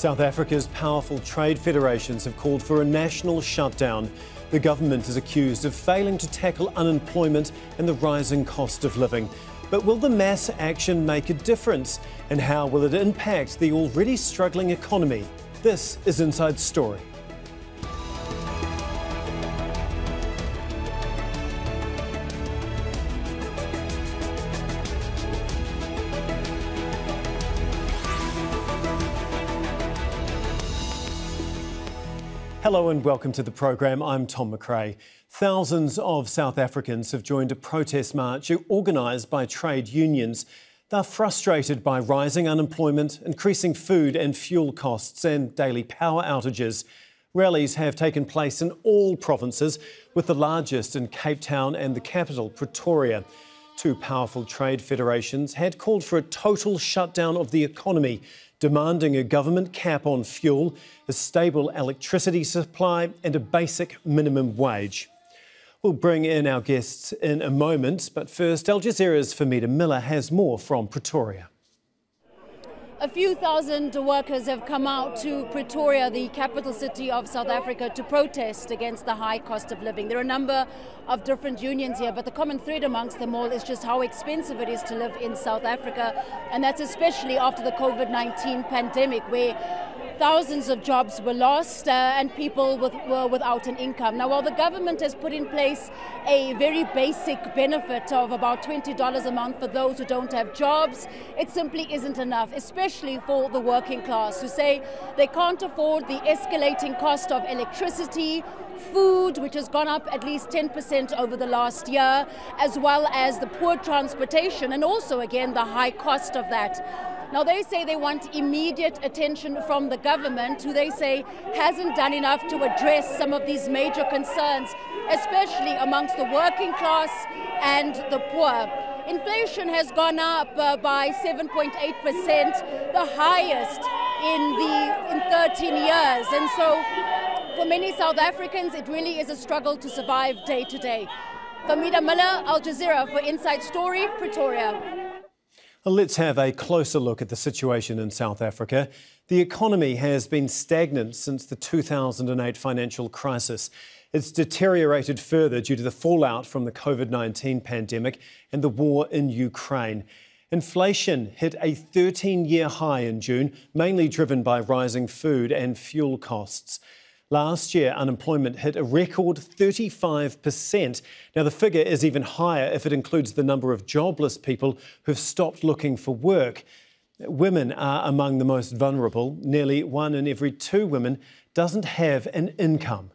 South Africa's powerful trade federations have called for a national shutdown. The government is accused of failing to tackle unemployment and the rising cost of living. But will the mass action make a difference? And how will it impact the already struggling economy? This is Inside Story. Hello and welcome to the program. I'm Tom McRae. Thousands of South Africans have joined a protest march organised by trade unions. They're frustrated by rising unemployment, increasing food and fuel costs, and daily power outages. Rallies have taken place in all provinces, with the largest in Cape Town and the capital, Pretoria. Two powerful trade federations had called for a total shutdown of the economy demanding a government cap on fuel, a stable electricity supply, and a basic minimum wage. We'll bring in our guests in a moment, but first, Al Jazeera's Fahmida Miller has more from Pretoria. A few thousand workers have come out to Pretoria, the capital city of South Africa, to protest against the high cost of living. There are a number of different unions here, but the common thread amongst them all is just how expensive it is to live in South Africa, and that's especially after the COVID 19 pandemic, where thousands of jobs were lost uh, and people with, were without an income. Now, while the government has put in place a very basic benefit of about $20 a month for those who don't have jobs, it simply isn't enough, especially for the working class who say they can't afford the escalating cost of electricity, food, which has gone up at least 10% over the last year, as well as the poor transportation and also, again, the high cost of that. Now, they say they want immediate attention from the government, who they say hasn't done enough to address some of these major concerns, especially amongst the working class and the poor. Inflation has gone up uh, by 7.8%, the highest in the in 13 years. And so for many South Africans, it really is a struggle to survive day to day. Fahmida Miller, Al Jazeera for Inside Story, Pretoria. Let's have a closer look at the situation in South Africa. The economy has been stagnant since the 2008 financial crisis. It's deteriorated further due to the fallout from the COVID 19 pandemic and the war in Ukraine. Inflation hit a 13 year high in June, mainly driven by rising food and fuel costs. Last year, unemployment hit a record 35%. Now, the figure is even higher if it includes the number of jobless people who've stopped looking for work. Women are among the most vulnerable. Nearly one in every two women doesn't have an income.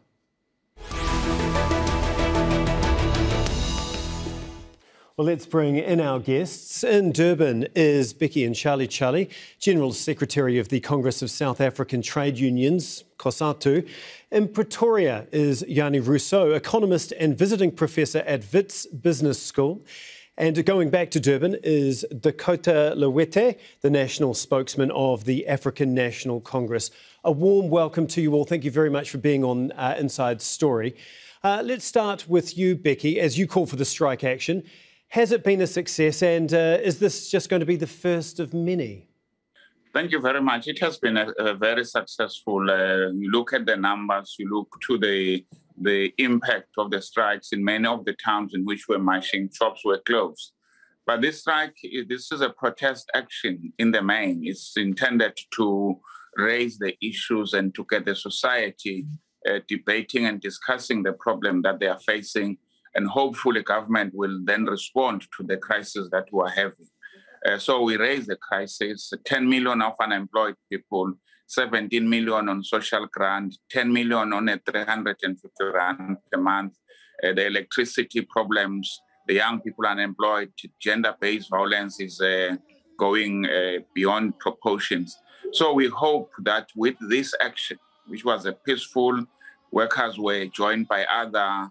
Well, let's bring in our guests. In Durban is Bheki Ntshalintshali, General Secretary of the Congress of South African Trade Unions, COSATU. In Pretoria is Jannie Rossouw, economist and visiting professor at Wits Business School. And going back to Durban is Dakota Legoete, the national spokesman of the African National Congress. A warm welcome to you all. Thank you very much for being on uh, Inside Story. Uh, let's start with you, Becky, as you call for the strike action. Has it been a success, and uh, is this just going to be the first of many? Thank you very much. It has been a, a very successful. Uh, you look at the numbers, you look to the the impact of the strikes in many of the towns in which we're marching, shops were closed. But this strike, this is a protest action in the main. It's intended to raise the issues and to get the society uh, debating and discussing the problem that they are facing and hopefully government will then respond to the crisis that we are having. Uh, so we raise the crisis, 10 million of unemployed people, 17 million on social grant, 10 million on a 350 rand per month, uh, the electricity problems, the young people unemployed, gender-based violence is uh, going uh, beyond proportions. So we hope that with this action, which was a peaceful, workers were joined by other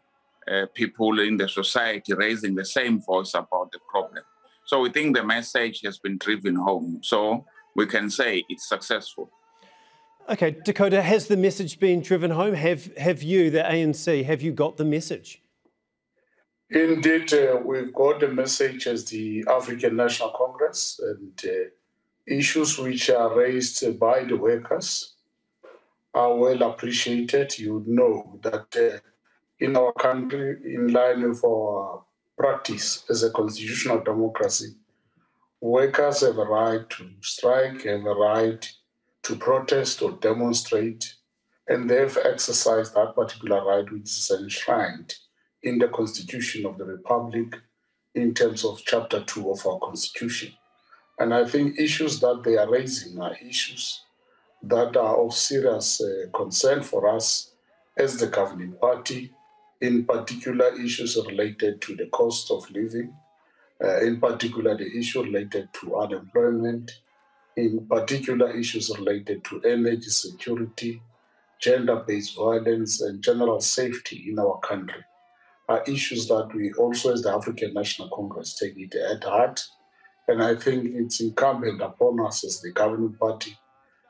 uh, people in the society raising the same voice about the problem. So we think the message has been driven home. So we can say it's successful. Okay, Dakota, has the message been driven home? Have have you, the ANC, have you got the message? Indeed, uh, we've got the message as the African National Congress, and uh, issues which are raised by the workers are well appreciated. You know that uh, in our country, in line with our practice as a constitutional democracy, workers have a right to strike, have a right to protest or demonstrate, and they've exercised that particular right which is enshrined in the Constitution of the Republic in terms of Chapter 2 of our Constitution. And I think issues that they are raising are issues that are of serious uh, concern for us as the governing party, in particular issues related to the cost of living, uh, in particular the issue related to unemployment, in particular issues related to energy security, gender-based violence, and general safety in our country. Are issues that we also as the African National Congress take it at heart. And I think it's incumbent upon us as the governing party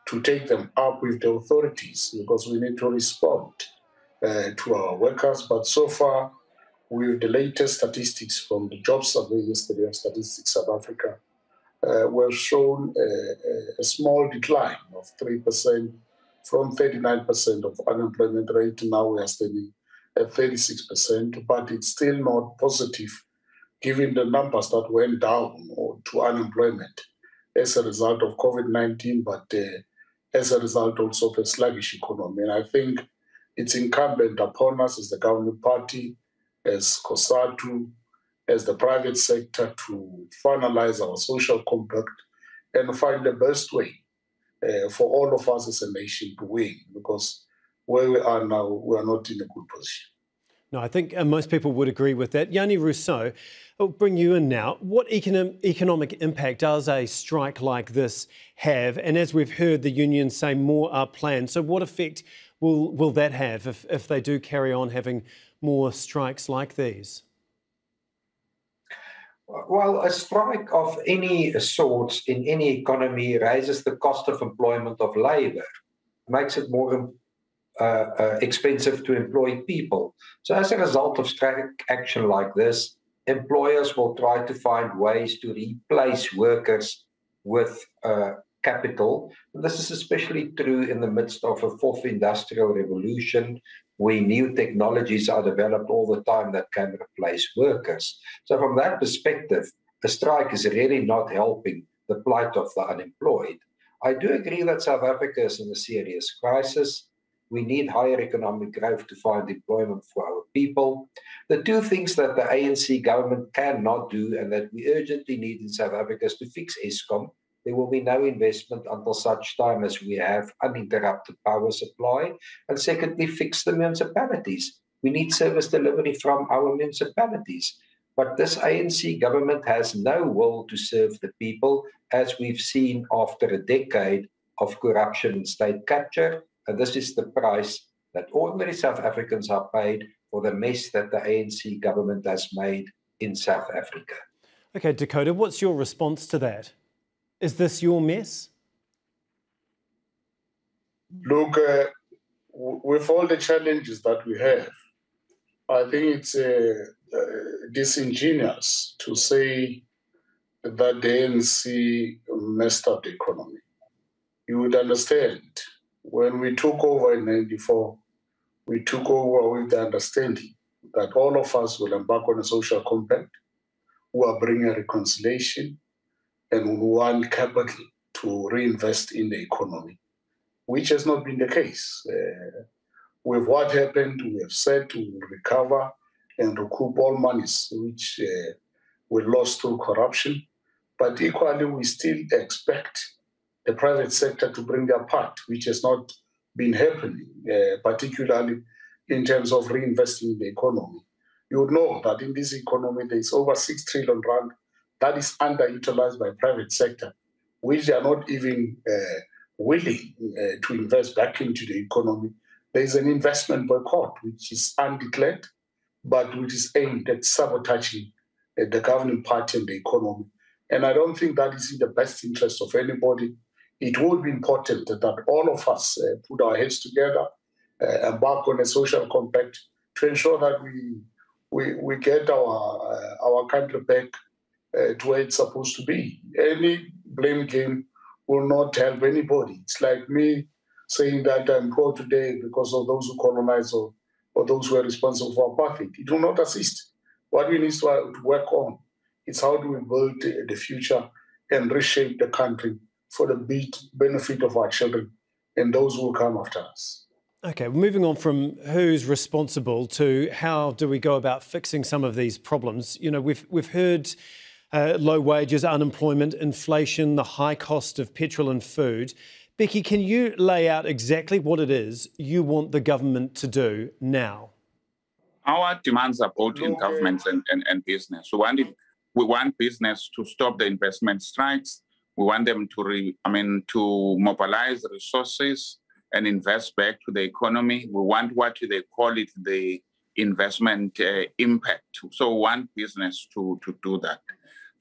to take them up with the authorities because we need to respond to our workers. But so far, with the latest statistics from the job survey yesterday of Statistics South Africa, uh, we've shown a, a, small decline of 3% from 39% of unemployment rate. Now we are standing at 36%, but it's still not positive given the numbers that went down to unemployment as a result of COVID 19, but uh, as a result also of a sluggish economy. And I think it's incumbent upon us as the governing party, as COSATU, as the private sector to finalize our social compact and find the best way uh, for all of us as a nation to win because where we are now, we are not in a good position. No, I think most people would agree with that. Jannie Rossouw, I'll bring you in now. What economic impact does a strike like this have? And as we've heard the unions say, more are planned. So, what effect will, will that have if, if they do carry on having more strikes like these? Well, a strike of any sort in any economy raises the cost of employment of labor, makes it more uh, uh, expensive to employ people. So, as a result of strike action like this, employers will try to find ways to replace workers with uh, capital. This is especially true in the midst of a fourth industrial revolution where new technologies are developed all the time that can replace workers. So, from that perspective, a strike is really not helping the plight of the unemployed. I do agree that South Africa is in a serious crisis. We need higher economic growth to find employment for our people. The two things that the ANC government cannot do and that we urgently need in South Africa is to fix Eskom. There will be no investment until such time as we have uninterrupted power supply. And secondly, fix the municipalities. We need service delivery from our municipalities. But this ANC government has no will to serve the people, as we've seen after a decade of corruption and state capture and this is the price that ordinary South Africans are paid for the mess that the ANC government has made in South Africa. Okay, Dakota, what's your response to that? Is this your mess? Look, uh, with all the challenges that we have, I think it's uh, uh, disingenuous to say that the ANC messed up the economy. You would understand when we took over in 94, we took over with the understanding that all of us will embark on a social compact, who are bringing reconciliation, and we want capital to reinvest in the economy, which has not been the case. Uh, with what happened, we have said we will recover and recoup all monies which uh, were lost through corruption. But equally, we still expect the private sector to bring their part, which has not been happening, uh, particularly in terms of reinvesting in the economy. You would know that in this economy, there is over 6 trillion rand that is underutilized by private sector, which they are not even uh, willing uh, to invest back into the economy. There is an investment boycott, which is undeclared, but which is aimed at sabotaging uh, the governing party and the economy. And I don't think that is in the best interest of anybody it would be important that all of us uh, put our heads together, uh, embark on a social compact to ensure that we we, we get our uh, our country back uh, to where it's supposed to be. Any blame game will not help anybody. It's like me saying that I'm poor today because of those who colonized or, or those who are responsible for apartheid. It will not assist. What we need to work on is how do we build the future and reshape the country for the benefit of our children and those who will come after us. Okay, moving on from who's responsible to how do we go about fixing some of these problems. You know, we've we've heard uh, low wages, unemployment, inflation, the high cost of petrol and food. Bheki, can you lay out exactly what it is you want the government to do now? Our demands are both in government and, and, and business. We want, it, we want business to stop the investment strikes. We want them to, re, I mean, to mobilize resources and invest back to the economy. We want what they call it the investment uh, impact. So we want business to, to do that.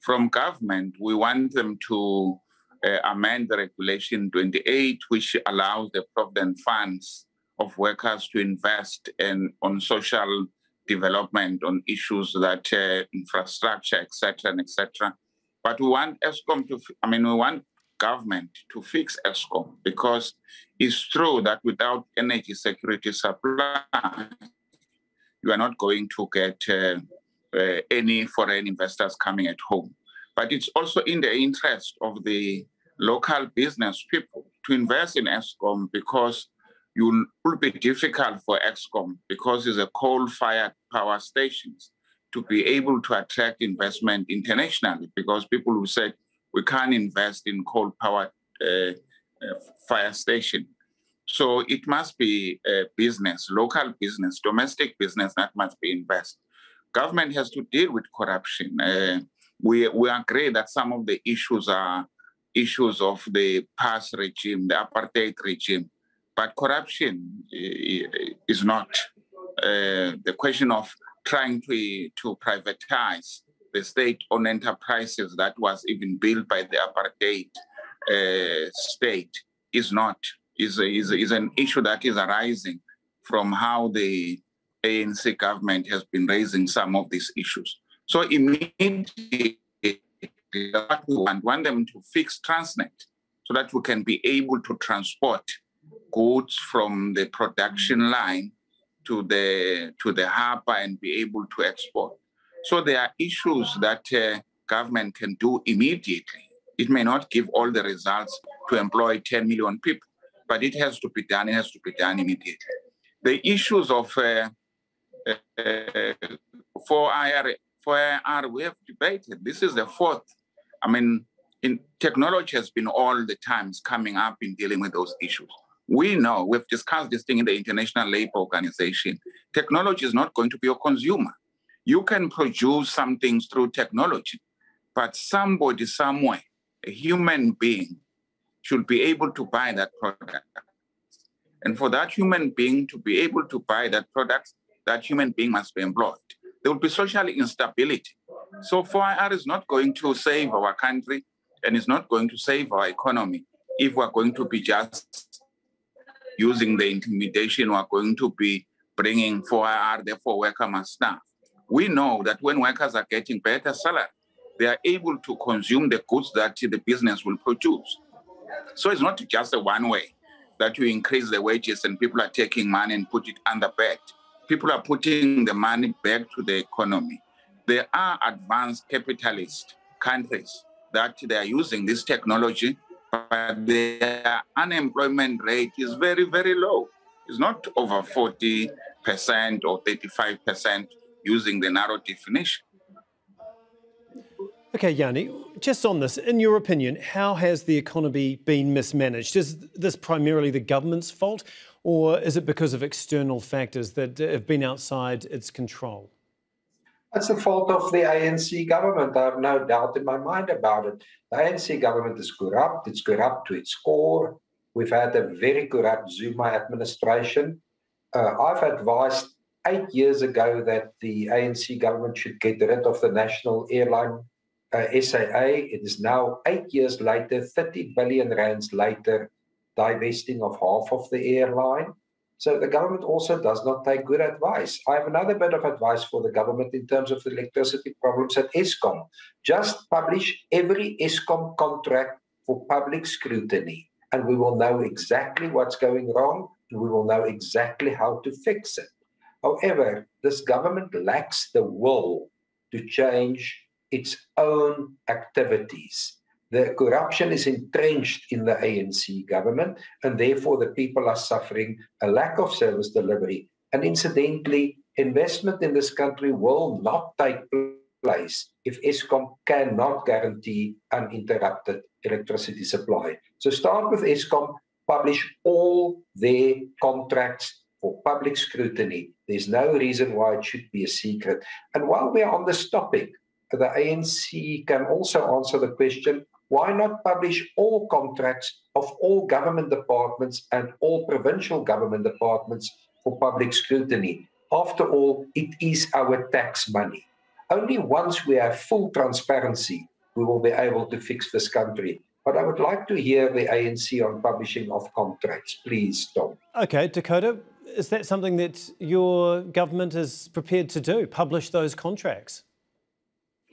From government, we want them to uh, amend the regulation 28, which allows the provident funds of workers to invest in on social development, on issues that uh, infrastructure, etc., and etc. But we want Eskom to, I mean, we want government to fix Eskom because it's true that without energy security supply, you are not going to get uh, uh, any foreign investors coming at home. But it's also in the interest of the local business people to invest in Eskom because it will be difficult for Eskom because it's a coal-fired power stations to be able to attract investment internationally because people will say we can't invest in coal-powered uh, uh, fire station. So it must be a business, local business, domestic business that must be invested. Government has to deal with corruption. Uh, we, we agree that some of the issues are issues of the past regime, the apartheid regime. But corruption is not uh, the question of trying to, to privatize the state-owned enterprises that was even built by the apartheid uh, state is not is, is, is an issue that is arising from how the ANC government has been raising some of these issues. So immediately what we want, want them to fix Transnet so that we can be able to transport goods from the production line to the to the harbor and be able to export. So there are issues that uh, government can do immediately. It may not give all the results to employ 10 million people, but it has to be done. It has to be done immediately. The issues of uh, uh, 4IR, for IR, we have debated. This is the fourth I mean, in technology has been all the times coming up in dealing with those issues. We know, we've discussed this thing in the International Labour Organization. Technology is not going to be a consumer. You can produce some things through technology, but somebody somewhere, a human being, should be able to buy that product. And for that human being to be able to buy that product, that human being must be employed. There will be social instability. So 4IR is not going to save our country and it's not going to save our economy if we're going to be just using the intimidation, we're going to be bringing 4IR, therefore worker must staff. We know that when workers are getting better salary, they are able to consume the goods that the business will produce. So it's not just a one way that you increase the wages and people are taking money and put it under bed. People are putting the money back to the economy there are advanced capitalist countries that they are using this technology, but their unemployment rate is very, very low. It's not over 40% or 35% using the narrow definition. Okay, Jannie, just on this, in your opinion, how has the economy been mismanaged? Is this primarily the government's fault, or is it because of external factors that have been outside its control? It's the fault of the ANC government. I have no doubt in my mind about it. The ANC government is corrupt. It's corrupt to its core. We've had a very corrupt Zuma administration. Uh, I've advised eight years ago that the ANC government should get rid of the national airline uh, SAA. It is now eight years later, 30 billion rands later, divesting of half of the airline. So the government also does not take good advice. I have another bit of advice for the government in terms of the electricity problems at Eskom. Just publish every Eskom contract for public scrutiny, and we will know exactly what's going wrong, and we will know exactly how to fix it. However, this government lacks the will to change its own activities. The corruption is entrenched in the ANC government, and therefore the people are suffering a lack of service delivery. And incidentally, investment in this country will not take place if Eskom cannot guarantee uninterrupted electricity supply. So start with Eskom, publish all their contracts for public scrutiny. There's no reason why it should be a secret. And while we're on this topic, the ANC can also answer the question why not publish all contracts of all government departments and all provincial government departments for public scrutiny? After all, it is our tax money. Only once we have full transparency, we will be able to fix this country. But I would like to hear the ANC on publishing of contracts. Please, Tom. Okay, Dakota, is that something that your government is prepared to do, publish those contracts?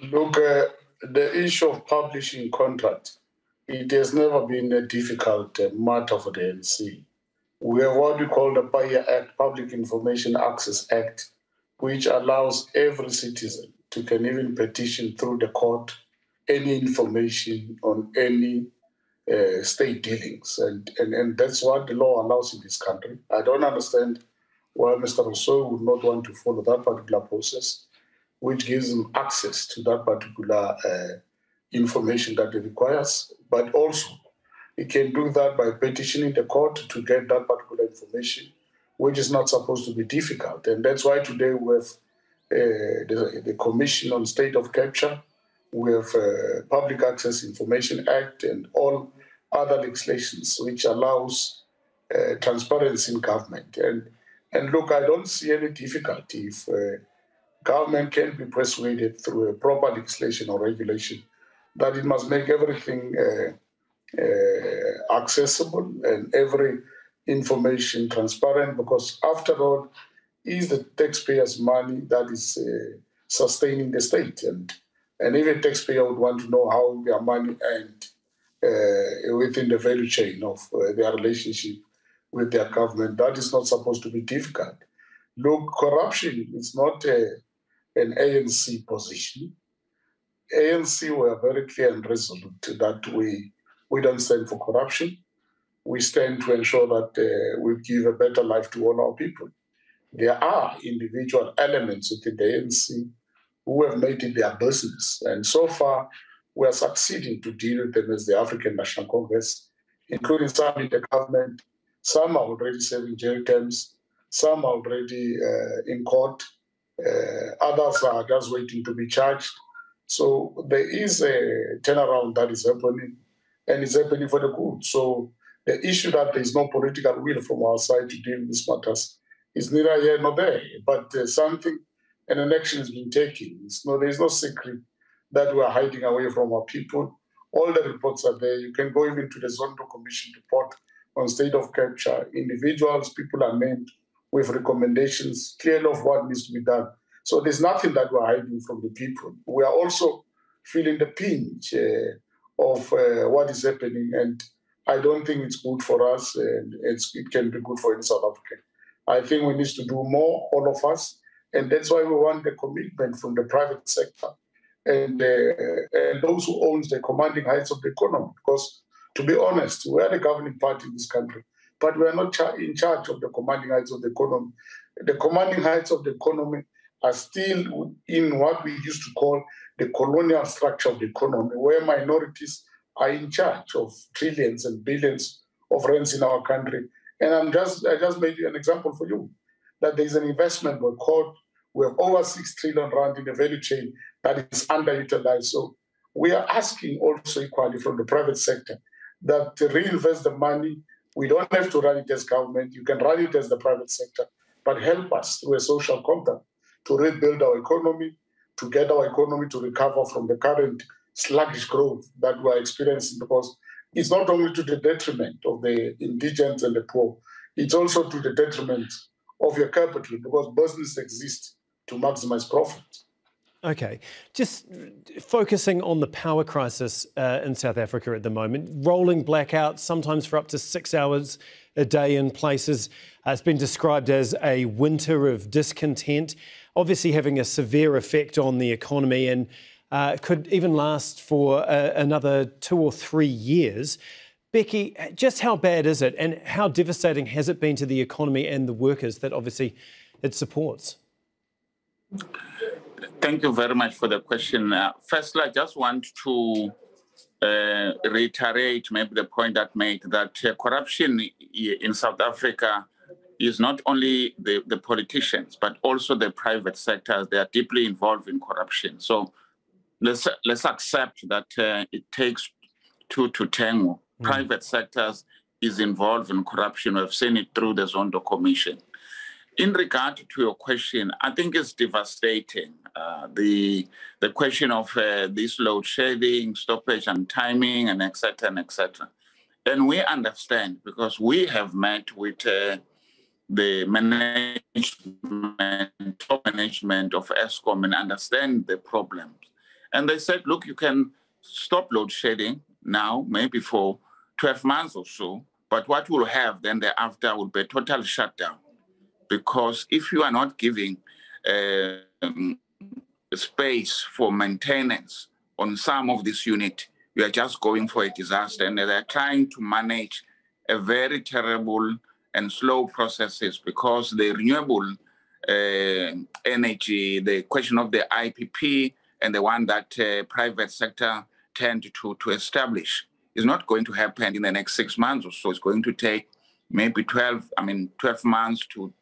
Look, uh, the issue of publishing contracts, it has never been a difficult uh, matter for the NC. We have what we call the Act, Public Information Access Act, which allows every citizen to can even petition through the court any information on any uh, state dealings. And, and, and that's what the law allows in this country. I don't understand why Mr. Rossouw would not want to follow that particular process which gives them access to that particular uh, information that he requires. But also, he can do that by petitioning the court to get that particular information, which is not supposed to be difficult. And that's why today we have uh, the, the, Commission on State of Capture, we have uh, Public Access Information Act, and all other legislations which allows uh, transparency in government. And and look, I don't see any difficulty if uh, government can be persuaded through a proper legislation or regulation that it must make everything uh, uh, accessible and every information transparent because after all is the taxpayers money that is uh, sustaining the state? And and every taxpayer would want to know how their money earned uh, within the value chain of uh, their relationship with their government. That is not supposed to be difficult. Look corruption is not a an ANC position. ANC were very clear and resolute that we, we don't stand for corruption. We stand to ensure that uh, we give a better life to all our people. There are individual elements within the ANC who have made it their business. And so far, we are succeeding to deal with them as the African National Congress, including some in the government. Some are already serving jail terms. Some are already uh, in court uh, others are just waiting to be charged. So there is a turnaround that is happening, and it's happening for the good. So the issue that there is no political will from our side to deal with these matters is neither here nor there. But uh, something, an election has been taken. It's no, there is no secret that we are hiding away from our people. All the reports are there. You can go even to the Zondo Commission report on state of capture. Individuals, people are named with recommendations clearly of what needs to be done. So there's nothing that we're hiding from the people. We are also feeling the pinch uh, of uh, what is happening, and I don't think it's good for us, and it can be good for in South Africa. I think we need to do more, all of us, and that's why we want the commitment from the private sector and, uh, and those who owns the commanding heights of the economy. Because to be honest, we are the governing party in this country but we are not in charge of the commanding heights of the economy. The commanding heights of the economy are still in what we used to call the colonial structure of the economy, where minorities are in charge of trillions and billions of rents in our country. And I'm just I just made an example for you that there is an investment we called we have over six trillion rand in the value chain that is underutilized. So we are asking also equally from the private sector that reinvest the money we don't have to run it as government. You can run it as the private sector, but help us through a social contract to rebuild our economy, to get our economy to recover from the current sluggish growth that we're experiencing because it's not only to the detriment of the indigent and the poor, it's also to the detriment of your capital because business exists to maximize profit. Okay, just focusing on the power crisis uh, in South Africa at the moment, rolling blackouts, sometimes for up to six hours a day in places. Uh, it's been described as a winter of discontent, obviously having a severe effect on the economy and uh, could even last for uh, another two or three years. Bheki, just how bad is it and how devastating has it been to the economy and the workers that obviously it supports? Thank you very much for the question. Uh, firstly, I just want to uh, reiterate maybe the point that made that uh, corruption in South Africa is not only the, the politicians, but also the private sectors. They are deeply involved in corruption. So let's, let's accept that uh, it takes two to tango. Mm. Private sectors is involved in corruption. We've seen it through the Zondo Commission. In regard to your question, I think it's devastating. Uh, the the question of uh, this load shedding, stoppage and timing, and etc. and etc. And we understand because we have met with uh, the management, top management of Eskom and understand the problems. And they said, look, you can stop load shedding now, maybe for 12 months or so, but what we'll have then thereafter will be a total shutdown because if you are not giving um, space for maintenance on some of this unit, you are just going for a disaster. And they're trying to manage a very terrible and slow processes because the renewable uh, energy, the question of the IPP, and the one that uh, private sector tend to, to establish is not going to happen in the next six months or so. It's going to take maybe 12, I mean, 12 months to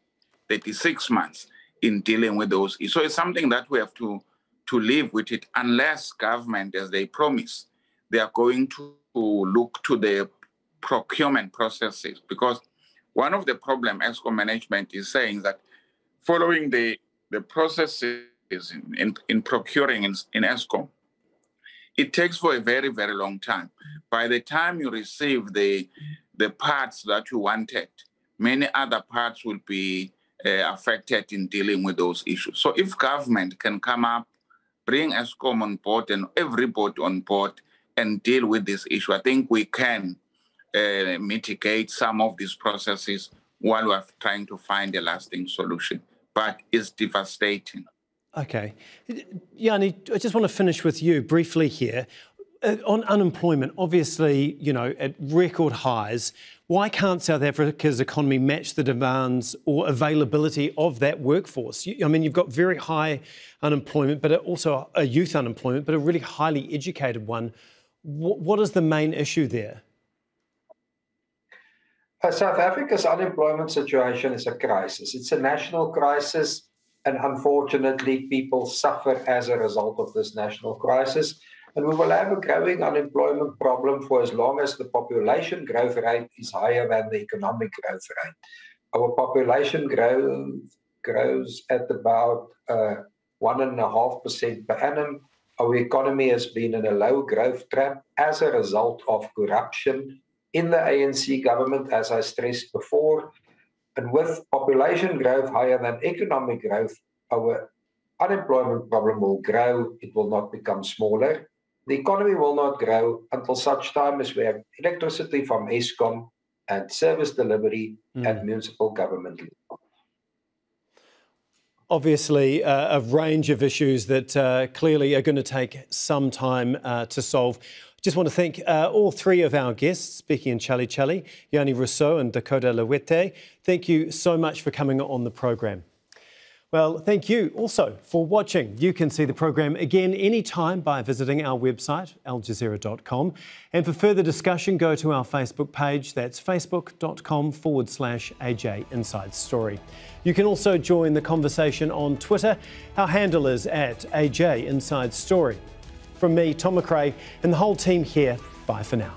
36 months in dealing with those. So it's something that we have to, to live with it unless government, as they promise, they are going to look to the procurement processes. Because one of the problem Eskom management is saying that following the, the processes in, in, in procuring in, in Eskom, it takes for a very, very long time. By the time you receive the, the parts that you wanted, many other parts will be uh, affected in dealing with those issues. So if government can come up, bring Eskom on board and everybody on board and deal with this issue, I think we can uh, mitigate some of these processes while we're trying to find a lasting solution. But it's devastating. Okay. Jannie, I just want to finish with you briefly here. Uh, on unemployment, obviously, you know, at record highs, why can't South Africa's economy match the demands or availability of that workforce? I mean, you've got very high unemployment, but also a youth unemployment, but a really highly educated one. What is the main issue there? Uh, South Africa's unemployment situation is a crisis. It's a national crisis, and unfortunately, people suffer as a result of this national crisis. And we will have a growing unemployment problem for as long as the population growth rate is higher than the economic growth rate. Our population growth grows at about uh, one and a half percent per annum. Our economy has been in a low growth trap as a result of corruption in the ANC government, as I stressed before. And with population growth higher than economic growth, our unemployment problem will grow, it will not become smaller the economy will not grow until such time as we have electricity from Eskom and service delivery mm. at municipal government level. Obviously, uh, a range of issues that uh, clearly are going to take some time uh, to solve. Just want to thank uh, all three of our guests, Becky and Chali Chali, Jannie Rossouw and Dakota Legoete. Thank you so much for coming on the program. Well, thank you also for watching. You can see the program again anytime by visiting our website, aljazeera.com. And for further discussion, go to our Facebook page. That's facebook.com forward slash AJ Inside Story. You can also join the conversation on Twitter. Our handle is at AJ Inside Story. From me, Tom McRae, and the whole team here, bye for now.